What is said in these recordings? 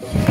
Gemi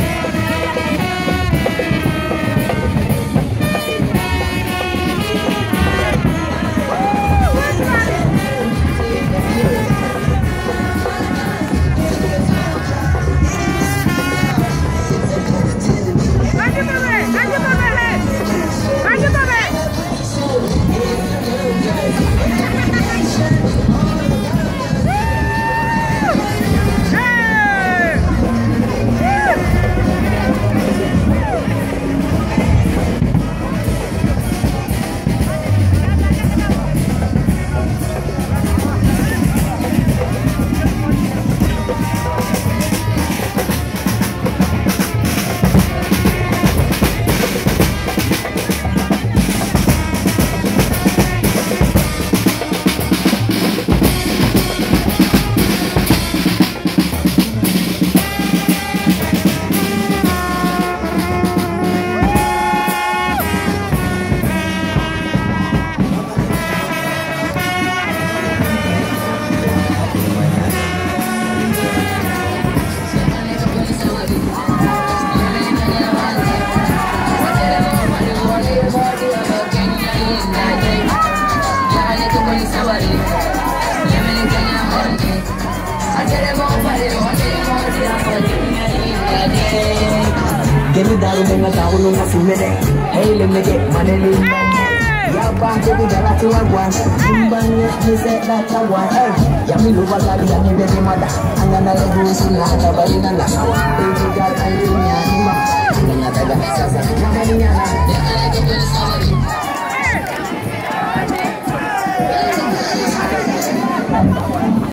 daru menga taunu na simene Hey! le mege maneli mbanye Ya banko bi dala tuwa gwan Mbanye ni se da ta gwan Hey ya mi luwa kali ya ni bebe mada Angana le gusu na hata bari na la Baby girl I live ni anima Nganya taga